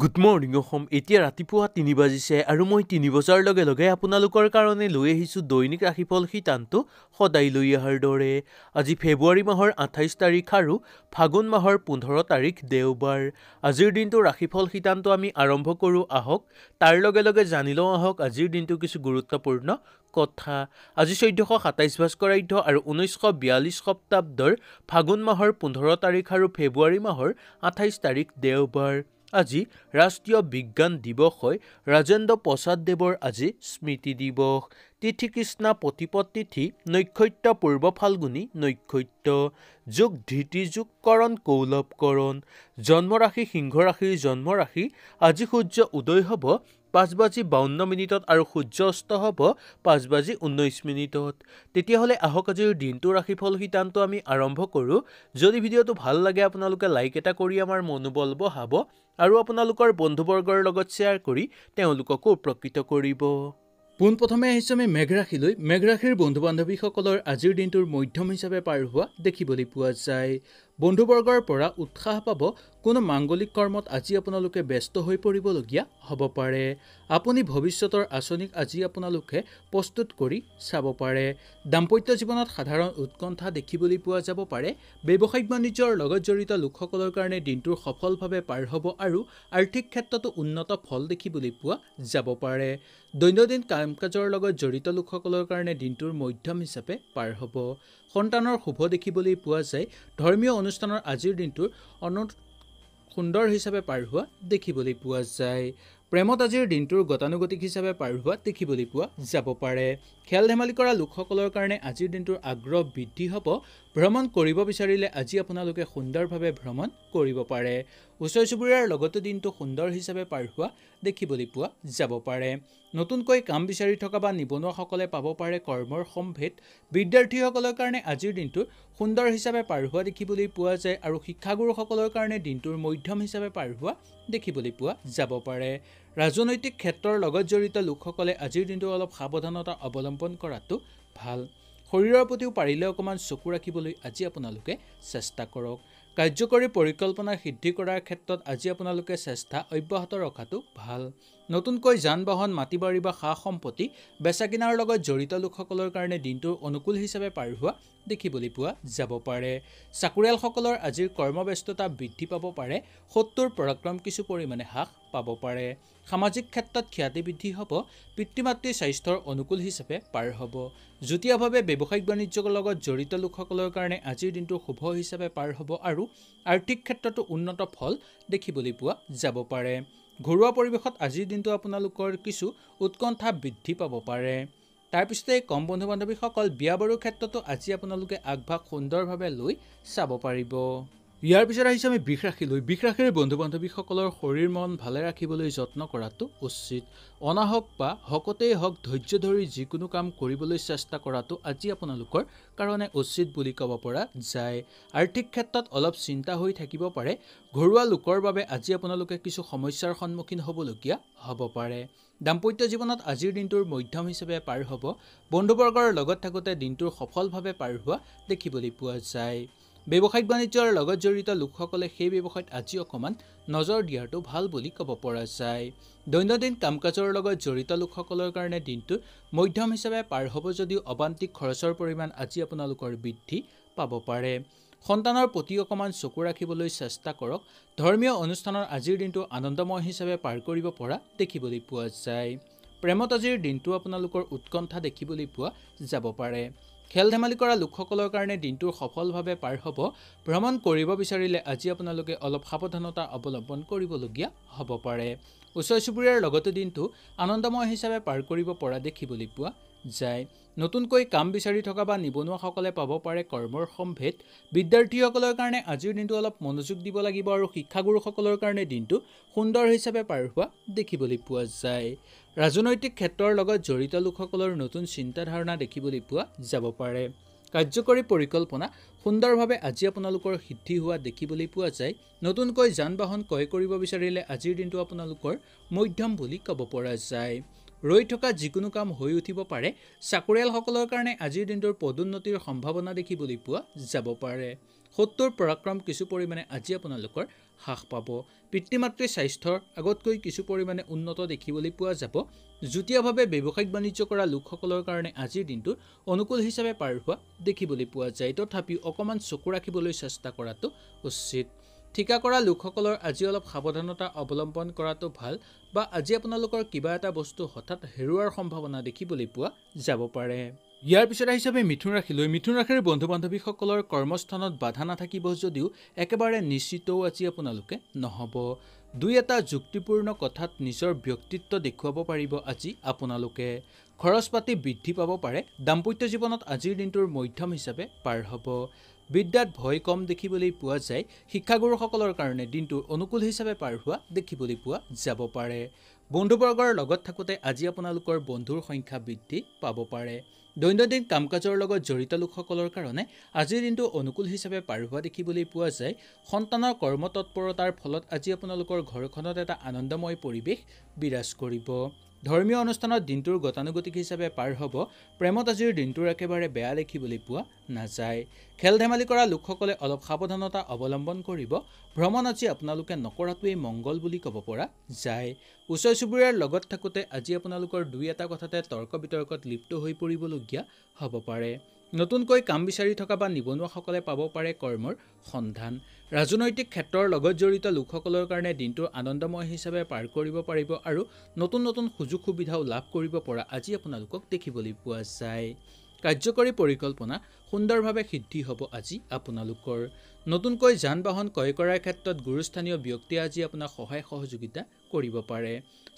Good morning Assam. এতিয়া ৰাতিপুৱা তিনি বাজিছে আৰু মই তিনি বজাৰ লগে লগে আপোনালোকৰ কাৰণে লৈ আহিছোঁ দৈনিক ৰাশিফল শীতানটো সদায় লৈ অহাৰ দৰে। আজি ফেব্ৰুৱাৰী মাহৰ আঠাইছ তাৰিখ আৰু ফাগুন মাহৰ পোন্ধৰ তাৰিখ দেওবাৰ। আজিৰ দিনটো ৰাশিফল শীতানটো আমি আৰম্ভ কৰোঁ আহক। তাৰ লগে লগে জানি লওঁ আহক আজিৰ দিনটো কিছু গুৰুত্বপূৰ্ণ কথা। আজি চৈধ্যশ সাতাইছ ভাস্কৰাধ্য আৰু ঊনৈছশ বিয়াল্লিছ সপ্তাব্দৰ ফাগুন মাহৰ পোন্ধৰ তাৰিখ আৰু ফেব্ৰুৱাৰী মাহৰ আঠাইছ তাৰিখ দেওবাৰ। আজি ৰাষ্ট্ৰীয় বিজ্ঞান দিৱস হয় ৰাজেন্দ্ৰ প্ৰসাদ দেৱৰ আজি স্মৃতি দিৱস। তিথি কৃষ্ণা প্ৰতিপদ তিথি নক্ষত্ৰ পূৰ্ব ফাল্গুনী নক্ষত্ৰ যোগ ধৃতি যোগ কৰণ কৌলভকৰণ। জন্মৰাশি সিংহ ৰাশিৰ জন্মৰাশি আজি সূৰ্য উদয় হ'ব পাঁচ বাজি বাৱন্ন মিনিটত আৰু সূৰ্য অস্ত হ'ব পাঁচ বাজি ঊনৈছ মিনিটত। তেতিয়াহ'লে আহক আজিৰ দিনটো ৰাশিফল শীতানটো আমি আৰম্ভ কৰোঁ। যদি ভিডিঅ'টো ভাল লাগে আপোনালোকে লাইক এটা কৰি আমাৰ মনোবল বঢ়াব আৰু আপোনালোকৰ বন্ধুবৰ্গৰ লগত শ্বেয়াৰ কৰি তেওঁলোককো উপকৃত কৰিব। পোনপ্ৰথমে আহিছোঁ আমি মেঘৰাশিলৈ। মেঘৰাশিৰ বন্ধু বান্ধৱীসকলৰ আজিৰ দিনটোৰ মধ্যম হিচাপে পাৰ হোৱা দেখিবলৈ পোৱা যায়। বন্ধুবৰ্গৰ পৰা উৎসাহ পাব কোনো মাংগলিক কৰ্মত আজি আপোনালোকে ব্যস্ত হৈ পৰিবলগীয়া হ'ব পাৰে। আপুনি ভৱিষ্যতৰ আঁচনিক আজি আপোনালোকে প্ৰস্তুত কৰি চাব পাৰে। দাম্পত্য জীৱনত সাধাৰণ উৎকণ্ঠা দেখিবলৈ পোৱা যাব পাৰে। ব্যৱসায়িক বাণিজ্যৰ লগত জড়িত লোকসকলৰ কাৰণে দিনটোৰ সফলভাৱে পাৰ হ'ব আৰু আৰ্থিক ক্ষেত্ৰতো উন্নত ফল দেখিবলৈ পোৱা যাব পাৰে। দৈনন্দিন কাম কাজৰ লগত জড়িত লোকসকলৰ কাৰণে দিনটোৰ মধ্যম হিচাপে পাৰ হ'ব। সন্তানৰ শুভ দেখিবলৈ পোৱা যায়। ধৰ্মীয় অনুষ্ঠানৰ আজিৰ দিনটোৰ অন সুন্দৰ হিচাপে পাৰ হোৱা দেখিবলৈ পোৱা যায়। প্ৰেমত আজিৰ দিনটোৰ গতানুগতিক হিচাপে পাৰ হোৱা দেখিবলৈ পোৱা যাব পাৰে। খেল ধেমালি কৰা লোকসকলৰ কাৰণে আজিৰ দিনটোৰ আগ্ৰহ বৃদ্ধি হ'ব। ভ্ৰমণ কৰিব বিচাৰিলে আজি আপোনালোকে সুন্দৰভাৱে ভ্ৰমণ কৰিব পাৰে। ওচৰ চুবুৰীয়াৰ লগতে দিনটো সুন্দৰ হিচাপে পাৰ হোৱা দেখিবলৈ পোৱা যাব পাৰে। নতুনকৈ কাম বিচাৰি থকা বা নিবনুৱাসকলে পাব পাৰে কৰ্মৰ সম্ভেদ। বিদ্যাৰ্থীসকলৰ কাৰণে আজিৰ দিনটো সুন্দৰ হিচাপে পাৰ হোৱা দেখিবলৈ পোৱা যায় আৰু শিক্ষাগুৰুসকলৰ কাৰণে দিনটোৰ মধ্যম হিচাপে পাৰ হোৱা দেখিবলৈ পোৱা যাব পাৰে। ৰাজনৈতিক ক্ষেত্ৰৰ লগত জড়িত লোকসকলে আজিৰ দিনটো অলপ সাৱধানতা অৱলম্বন কৰাটো ভাল। শৰীৰৰ প্ৰতিও পাৰিলে অকণমান চকু ৰাখিবলৈ আজি আপোনালোকে চেষ্টা কৰক। কাৰ্যকৰী পৰিকল্পনা সিদ্ধি কৰাৰ ক্ষেত্ৰত আজি আপোনালোকে চেষ্টা অব্যাহত ৰখাটো ভাল। নতুনকৈ যান বাহন মাটি বাৰী বা সা সম্পত্তি বেচা কিনাৰ লগত জড়িত লোকসকলৰ কাৰণে দিনটোৰ অনুকূল হিচাপে পাৰ হোৱা দেখিবলৈ পোৱা যাব পাৰে। চাকৰিয়ালসকলৰ আজিৰ কৰ্মব্যস্ততা বৃদ্ধি পাব পাৰে শত্ৰুৰ পৰাক্ৰম কিছু পৰিমাণে হ্ৰাস পাব পাৰে। সামাজিক ক্ষেত্ৰত খ্যাতি বৃদ্ধি হ'ব পিতৃ মাতৃৰ স্বাস্থ্যৰ অনুকূল হিচাপে পাৰ হ'ব। যুটীয়াভাৱে ব্যৱসায়িক বাণিজ্যৰ লগত জড়িত লোকসকলৰ কাৰণে আজিৰ দিনটো শুভ হিচাপে পাৰ হ'ব আৰু আৰ্থিক ক্ষেত্ৰতো উন্নত ফল দেখিবলৈ পোৱা যাব পাৰে। ঘৰুৱা পৰিৱেশত আজিৰ দিনটো আপোনালোকৰ কিছু উৎকণ্ঠা বৃদ্ধি পাব পাৰে। তাৰপিছতে কম বন্ধু বান্ধৱীসকল বিয়া বাৰুৰ ক্ষেত্ৰতো আজি আপোনালোকে আগভাগ সুন্দৰভাৱে লৈ চাব পাৰিব। ইয়াৰ পিছত আহিছোঁ আমি বিষ ৰাশিলৈ বিষ ৰাশিৰ বন্ধু বান্ধৱীসকলৰ শৰীৰ মন ভালে ৰাখিবলৈ যত্ন কৰাটো উচিত। অনাহক বা শকতেই হওক ধৈৰ্য ধৰি যিকোনো কাম কৰিবলৈ চেষ্টা কৰাটো আজি আপোনালোকৰ কাৰণে উচিত বুলি ক'ব পৰা যায়। আৰ্থিক ক্ষেত্ৰত অলপ চিন্তা হৈ থাকিব পাৰে। ঘৰুৱা লোকৰ বাবে আজি আপোনালোকে কিছু সমস্যাৰ সন্মুখীন হ'বলগীয়া হ'ব পাৰে। দাম্পত্য জীৱনত আজিৰ দিনটোৰ মধ্যম হিচাপে পাৰ হ'ব। বন্ধুবৰ্গৰ লগত থাকোঁতে দিনটোৰ সফলভাৱে পাৰ হোৱা দেখিবলৈ পোৱা যায়। ব্যৱসায়িক বাণিজ্যৰ লগত জড়িত লোকসকলে সেই ব্যৱসায়ত আজি অকণমান নজৰ দিয়াটো ভাল বুলি ক'ব পৰা যায়। দৈনন্দিন কাম কাজৰ লগত জড়িত লোকসকলৰ কাৰণে দিনটো মধ্যম হিচাপে পাৰ হ'ব যদিও অবান্তিক খৰচৰ পৰিমাণ আজি আপোনালোকৰ বৃদ্ধি পাব পাৰে। সন্তানৰ প্ৰতি অকণমান চকু ৰাখিবলৈ চেষ্টা কৰক। ধৰ্মীয় অনুষ্ঠানৰ আজিৰ দিনটো আনন্দময় হিচাপে পাৰ কৰিব পৰা দেখিবলৈ পোৱা যায়। প্ৰেমত আজিৰ দিনটো আপোনালোকৰ উৎকণ্ঠা দেখিবলৈ পোৱা যাব পাৰে। খেল ধেমালি কৰা লোকসকলৰ কাৰণে দিনটোৰ সফলভাৱে পাৰ হ'ব। ভ্ৰমণ কৰিব বিচাৰিলে আজি আপোনালোকে অলপ সাৱধানতা অৱলম্বন কৰিবলগীয়া হ'ব পাৰে। ওচৰ চুবুৰীয়াৰ লগতে দিনটো আনন্দময় হিচাপে পাৰ কৰিব পৰা দেখিবলৈ পোৱা যায়। নতুনকৈ কাম বিচাৰি থকা বা নিবনুৱাসকলে পাব পাৰে কৰ্মৰ সম্ভেদ। বিদ্যাৰ্থীসকলৰ কাৰণে আজিৰ দিনটো অলপ মনোযোগ দিব লাগিব আৰু শিক্ষাগুৰুসকলৰ কাৰণে দিনটো সুন্দৰ হিচাপে পাৰ হোৱা দেখিবলৈ পোৱা যায়। ৰাজনৈতিক ক্ষেত্ৰৰ লগত জড়িত লোকসকলৰ নতুন চিন্তাধাৰণা দেখিবলৈ পোৱা যাব পাৰে। কাৰ্যকৰী পৰিকল্পনা সুন্দৰভাৱে আজি আপোনালোকৰ সিদ্ধি হোৱা দেখিবলৈ পোৱা যায়। নতুনকৈ যান বাহন ক্ৰয় কৰিব বিচাৰিলে আজিৰ দিনটো আপোনালোকৰ মধ্যম বুলি ক'ব পৰা যায়। ৰৈ থকা যিকোনো কাম হৈ উঠিব পাৰে চাকৰিয়ালসকলৰ কাৰণে আজিৰ দিনটোৰ পদোন্নতিৰ সম্ভাৱনা দেখিবলৈ পোৱা যাব পাৰে। সত্তৰ পৰাক্ৰম কিছু পৰিমাণে আজি আপোনালোকৰ হ্ৰাস পাব। পিতৃ মাতৃৰ স্বাস্থ্যৰ আগতকৈ কিছু পৰিমাণে উন্নত দেখিবলৈ পোৱা যাব। যুটীয়াভাৱে ব্যৱসায়িক বাণিজ্য কৰা লোকসকলৰ কাৰণে আজিৰ দিনটোত অনুকূল হিচাপে পাৰ হোৱা দেখিবলৈ পোৱা যায়। তথাপিও অকণমান চকু ৰাখিবলৈ চেষ্টা কৰাটো উচিত। ঠিকা কৰা লোকসকলৰ আজি অলপ সাৱধানতা অৱলম্বন কৰাটো ভাল বা আজি আপোনালোকৰ কিবা এটা বস্তু হঠাৎ হেৰুৱাৰ সম্ভাৱনা দেখিবলৈ পোৱা যাব পাৰে। ইয়াৰ পিছত হিচাপে মিথুন ৰাশিলৈ মিথুন ৰাশিৰ বন্ধু বান্ধৱীসকলৰ কৰ্মস্থানত বাধা নাথাকিব যদিও একেবাৰে নিশ্চিতও আজি আপোনালোকে নহ'ব। দুই এটা যুক্তিপূৰ্ণ কথাত নিজৰ ব্যক্তিত্ব দেখুৱাব পাৰিব আজি আপোনালোকে। খৰচ পাতি বৃদ্ধি পাব পাৰে। দাম্পত্য জীৱনত আজিৰ দিনটোৰ মধ্যম হিচাপে পাৰ হ'ব। বিদ্যাত ভয় কম দেখিবলৈ পোৱা যায় শিক্ষাগুৰুসকলৰ কাৰণে দিনটোৰ অনুকূল হিচাপে পাৰ হোৱা দেখিবলৈ পোৱা যাব পাৰে। বন্ধুবৰ্গৰ লগত থাকোঁতে আজি আপোনালোকৰ বন্ধুৰ সংখ্যা বৃদ্ধি পাব পাৰে। দৈনন্দিন কাম কাজৰ লগত জড়িত লোকসকলৰ কাৰণে আজিৰ দিনটো অনুকূল হিচাপে পাৰ হোৱা দেখিবলৈ পোৱা যায়। সন্তানৰ কৰ্মতৎপৰতাৰ ফলত আজি আপোনালোকৰ ঘৰখনত এটা আনন্দময় পৰিৱেশ বিৰাজ কৰিব। ধৰ্মীয় অনুষ্ঠানত দিনটোৰ গতানুগতিক হিচাপে পাৰ হ'ব প্ৰেমত আজিৰ দিনটোৰ একেবাৰে বেয়া দেখিবলৈ পোৱা নাযায়। খেল ধেমালি কৰা লোকসকলে অলপ সাৱধানতা অৱলম্বন কৰিব ভ্ৰমণ আজি আপোনালোকে নকৰাটোৱেই মংগল বুলি ক'ব পৰা যায়। ওচৰ চুবুৰীয়াৰ লগত থাকোঁতে আজি আপোনালোকৰ দুই এটা কথাতে তৰ্ক বিতৰ্কত লিপ্ত হৈ পৰিবলগীয়া হ'ব পাৰে। নতুনকৈ কাম বিচাৰি থকা বা নিবনুৱাসকলে পাব পাৰে কৰ্মৰ সন্ধান। ৰাজনৈতিক ক্ষেত্ৰৰ লগত জড়িত লোকসকলৰ কাৰণে দিনটো আনন্দময় হিচাপে পাৰ কৰিব পাৰিব আৰু নতুন নতুন সুযোগ সুবিধাও লাভ কৰিব পৰা। আজি আপোনালোকক দেখিবলৈ পোৱা যায়। কাৰ্যকৰী পৰিকল্পনা সুন্দৰভাৱে সিদ্ধি হ'ব আজি আপোনালোকৰ। নতুনকৈ যান বাহন ক্ৰয় কৰাৰ ক্ষেত্ৰত গুৰুস্থানীয় ব্যক্তিয়ে আজি আপোনাক সহায় সহযোগিতা কৰিব পাৰে।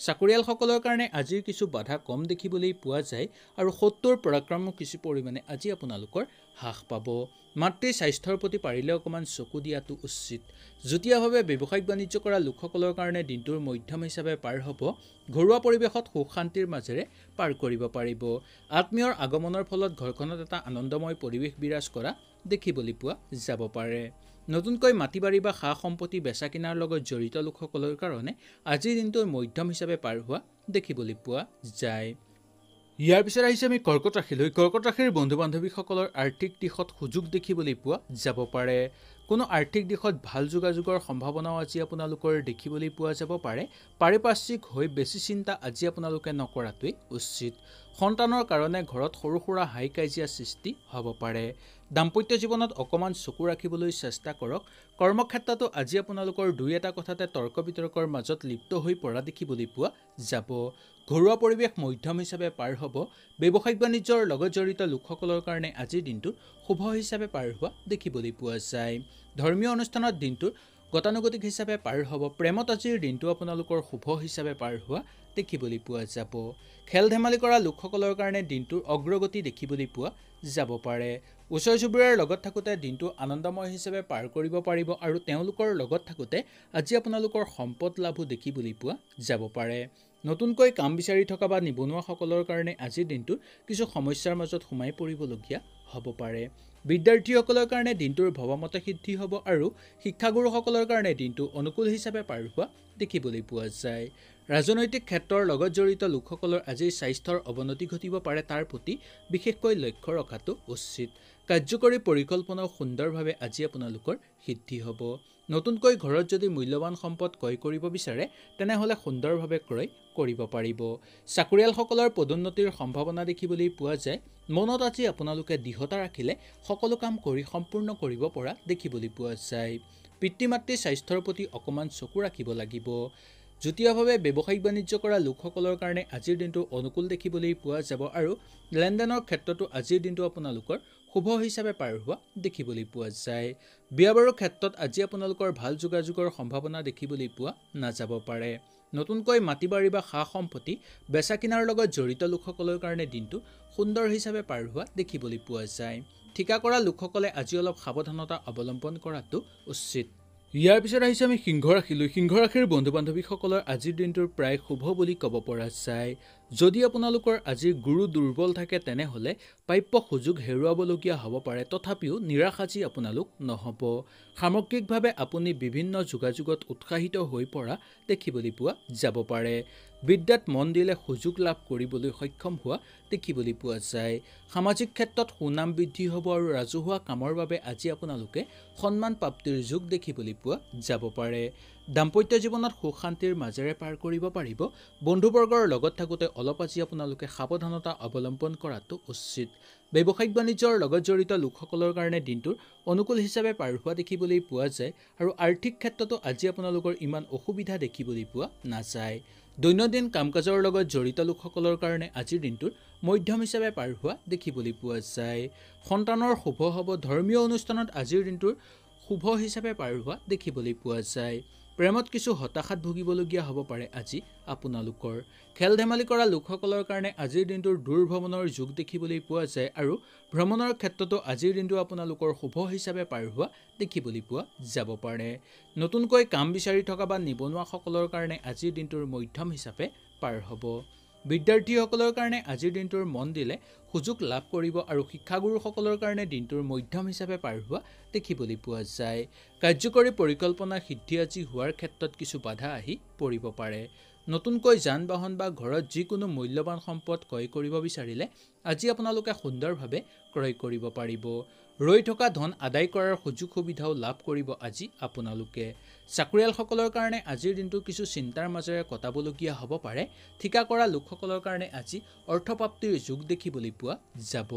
চাকৰিয়ালসকলৰ কাৰণে আজিৰ কিছু বাধা কম দেখিবলৈ পোৱা যায় আৰু শত্ৰুৰ পৰাক্ৰমো কিছু পৰিমাণে আজি আপোনালোকৰ হ্ৰাস পাব। মাতৃৰ স্বাস্থ্যৰ প্ৰতি পাৰিলে অকণমান চকু দিয়াটো উচিত। যুটীয়াভাৱে ব্যৱসায়িক বাণিজ্য কৰা লোকসকলৰ কাৰণে দিনটোৰ মধ্যম হিচাপে পাৰ হ'ব। ঘৰুৱা পৰিৱেশত সুখ শান্তিৰ মাজেৰে পাৰ কৰিব পাৰিব। আত্মীয়ৰ আগমনৰ ফলত ঘৰখনত এটা আনন্দময় পৰিৱেশ বিৰাজ কৰা দেখিবলৈ পোৱা যাব পাৰে। নতুনকৈ মাটি বাৰী বা সা সম্পত্তি বেচা কিনাৰ লগত জড়িত লোকসকলৰ কাৰণে আজিৰ দিনটোৰ মধ্যম হিচাপে পাৰ হোৱা দেখিবলৈ পোৱা যায়। ইয়াৰ পিছত আহিছে আমি কৰ্কট ৰাশিলৈ কৰ্কট ৰাশিৰ বন্ধু বান্ধৱীসকলৰ আৰ্থিক দিশত সুযোগ দেখিবলৈ পোৱা যাব পাৰে। কোনো আৰ্থিক দিশত ভাল যোগাযোগৰ সম্ভাৱনাও আজি আপোনালোকৰ দেখিবলৈ পোৱা যাব পাৰে। পাৰিপাৰ্শ্বিক হৈ বেছি চিন্তা আজি আপোনালোকে নকৰাটোৱেই উচিত। সন্তানৰ কাৰণে ঘৰত সৰু সুৰা হাই কাজিয়া সৃষ্টি হ'ব পাৰে। দাম্পত্য জীৱনত অকণমান চকু ৰাখিবলৈ চেষ্টা কৰক। কৰ্মক্ষেত্ৰতো আজি আপোনালোকৰ দুই এটা কথাতে তৰ্ক বিতৰ্কৰ মাজত লিপ্ত হৈ পৰা দেখিবলৈ পোৱা যাব। ঘৰুৱা পৰিৱেশ মধ্যম হিচাপে পাৰ হ'ব ব্যৱসায়িক বাণিজ্যৰ লগত জড়িত লোকসকলৰ কাৰণে আজিৰ দিনটো শুভ হিচাপে পাৰ হোৱা দেখিবলৈ পোৱা যায়। ধৰ্মীয় অনুষ্ঠানত দিনটোৰ গতানুগতিক হিচাপে পাৰ হ'ব প্ৰেমত আজিৰ দিনটো আপোনালোকৰ শুভ হিচাপে পাৰ হোৱা দেখিবলৈ পোৱা যাব। খেল ধেমালি কৰা লোকসকলৰ কাৰণে দিনটোৰ অগ্ৰগতি দেখিবলৈ পোৱা যাব পাৰে। ওচৰ চুবুৰীয়াৰ লগত থাকোঁতে দিনটো আনন্দময় হিচাপে পাৰ কৰিব পাৰিব আৰু তেওঁলোকৰ লগত থাকোঁতে আজি আপোনালোকৰ সম্পদ লাভো দেখিবলৈ পোৱা যাব পাৰে। নতুনকৈ কাম বিচাৰি থকা বা নিবনুৱাসকলৰ কাৰণে আজিৰ দিনটো কিছু সমস্যাৰ মাজত সোমাই পৰিবলগীয়া হ'ব পাৰে। বিদ্যাৰ্থীসকলৰ কাৰণে দিনটোৰ ভবামতে সিদ্ধি হ'ব আৰু শিক্ষাগুৰুসকলৰ কাৰণে দিনটো অনুকূল হিচাপে পাৰ হোৱা দেখিবলৈ পোৱা যায়। ৰাজনৈতিক ক্ষেত্ৰৰ লগত জড়িত লোকসকলৰ আজিৰ স্বাস্থ্যৰ অৱনতি ঘটিব পাৰে তাৰ প্ৰতি বিশেষকৈ লক্ষ্য ৰখাটো উচিত। কাৰ্যকৰী পৰিকল্পনাও সুন্দৰভাৱে আজি আপোনালোকৰ সিদ্ধি হ'ব। নতুনকৈ ঘৰত যদি মূল্যৱান সম্পদ ক্ৰয় কৰিব বিচাৰে তেনেহ'লে সুন্দৰভাৱে ক্ৰয় কৰিব পাৰিব। চাকৰিয়ালসকলৰ পদোন্নতিৰ সম্ভাৱনা দেখিবলৈ পোৱা যায়। মনত আজি আপোনালোকে দৃঢ়তা ৰাখিলে সকলো কাম কৰি সম্পূৰ্ণ কৰিব পৰা দেখিবলৈ পোৱা যায়। পিতৃ মাতৃৰ স্বাস্থ্যৰ প্ৰতি অকণমান চকু ৰাখিব লাগিব। যুটীয়াভাৱে ব্যৱসায়িক বাণিজ্য কৰা লোকসকলৰ কাৰণে আজিৰ দিনটো অনুকূল দেখিবলৈ পোৱা যাব আৰু লেনদেনৰ ক্ষেত্ৰতো আজিৰ দিনটো আপোনালোকৰ শুভ হিচাপে পাৰ হোৱা দেখিবলৈ পোৱা যায়। বিয়া বাৰুৰ ক্ষেত্ৰত আজি আপোনালোকৰ ভাল যোগাযোগৰ সম্ভাৱনা দেখিবলৈ পোৱা নাযাব পাৰে। নতুনকৈ মাটি বাৰী বা সা সম্পত্তি বেচা কিনাৰ লগত জড়িত লোকসকলৰ কাৰণে দিনটো সুন্দৰ হিচাপে পাৰ হোৱা দেখিবলৈ পোৱা যায়। ঠিকা কৰা লোকসকলে আজি অলপ সাৱধানতা অৱলম্বন কৰাটো উচিত। ইয়াৰ পিছত আহিছে আমি সিংহ ৰাশিলৈ সিংহ ৰাশিৰ বন্ধু বান্ধৱীসকলৰ আজিৰ দিনটোৰ প্ৰায় শুভ বুলি ক'ব পৰা যায়। যদি আপোনালোকৰ আজিৰ গুৰু দুৰ্বল থাকে তেনেহ'লে প্ৰাপ্য সুযোগ হেৰুৱাবলগীয়া হ'ব পাৰে তথাপিও নিৰাশ আজি আপোনালোক নহ'ব। সামগ্ৰিকভাৱে আপুনি বিভিন্ন যোগাযোগত উৎসাহিত হৈ পৰা দেখিবলৈ পোৱা যাব পাৰে। বিদ্যাত মন দিলে সুযোগ লাভ কৰিবলৈ সক্ষম হোৱা দেখিবলৈ পোৱা যায়। সামাজিক ক্ষেত্ৰত সুনাম বৃদ্ধি হ'ব আৰু ৰাজহুৱা কামৰ বাবে আজি আপোনালোকে সন্মান প্ৰাপ্তিৰ যুগ দেখিবলৈ পোৱা যাব পাৰে। দাম্পত্য জীৱনত সুখ শান্তিৰ মাজেৰে পাৰ কৰিব পাৰিব। বন্ধুবৰ্গৰ লগত থাকোঁতে অলপ আজি আপোনালোকে সাৱধানতা অৱলম্বন কৰাটো উচিত। ব্যৱসায়িক বাণিজ্যৰ লগত জড়িত লোকসকলৰ কাৰণে দিনটোৰ অনুকূল হিচাপে পাৰ হোৱা দেখিবলৈ পোৱা যায় আৰু আৰ্থিক ক্ষেত্ৰতো আজি আপোনালোকৰ ইমান অসুবিধা দেখিবলৈ পোৱা নাযায়। দৈনন্দিন কাম কাজৰ লগত জড়িত লোকসকলৰ কাৰণে আজিৰ দিনটোৰ মধ্যম হিচাপে পাৰ হোৱা দেখিবলৈ পোৱা যায়। সন্তানৰ শুভ হ'ব ধৰ্মীয় অনুষ্ঠানত আজিৰ দিনটোৰ শুভ হিচাপে পাৰ হোৱা দেখিবলৈ পোৱা যায়। প্ৰেমত কিছু হতাশাত ভুগিবলগীয়া হ'ব পাৰে আজি আপোনালোকৰ। খেল ধেমালি কৰা লোকসকলৰ কাৰণে আজিৰ দিনটোৰ দূৰ ভ্ৰমণৰ যুগ দেখিবলৈ পোৱা যায় আৰু ভ্ৰমণৰ ক্ষেত্ৰতো আজিৰ দিনটো আপোনালোকৰ শুভ হিচাপে পাৰ হোৱা দেখিবলৈ পোৱা যাব পাৰে। নতুনকৈ কাম বিচাৰি থকা বা নিবনুৱাসকলৰ কাৰণে আজিৰ দিনটোৰ মধ্যম হিচাপে পাৰ হ'ব। বিদ্যাৰ্থীসকলৰ কাৰণে আজিৰ দিনটোৰ মন দিলে সুযোগ লাভ কৰিব আৰু শিক্ষাগুৰুসকলৰ কাৰণে দিনটোৰ মধ্যম হিচাপে পাৰ হোৱা দেখিবলৈ পোৱা যায়। কাৰ্যকৰী পৰিকল্পনা সিদ্ধি আজি হোৱাৰ ক্ষেত্ৰত কিছু বাধা আহি পৰিব পাৰে। নতুনকৈ যান বাহন বা ঘৰত যিকোনো মূল্যৱান সম্পদ ক্ৰয় কৰিব বিচাৰিলে আজি আপোনালোকে সুন্দৰভাৱে ক্ৰয় কৰিব পাৰিব। ৰৈ থকা ধন আদায় কৰাৰ সুযোগ সুবিধাও লাভ কৰিব আজি আপোনালোকে। চাকৰিয়ালসকলৰ কাৰণে আজিৰ দিনটো কিছু চিন্তাৰ মাজেৰে কটাবলগীয়া হ'ব পাৰে। ঠিকা কৰা লোকসকলৰ কাৰণে আজি অৰ্থপ্ৰাপ্তিৰ যুগ দেখিবলৈ পোৱা যাব।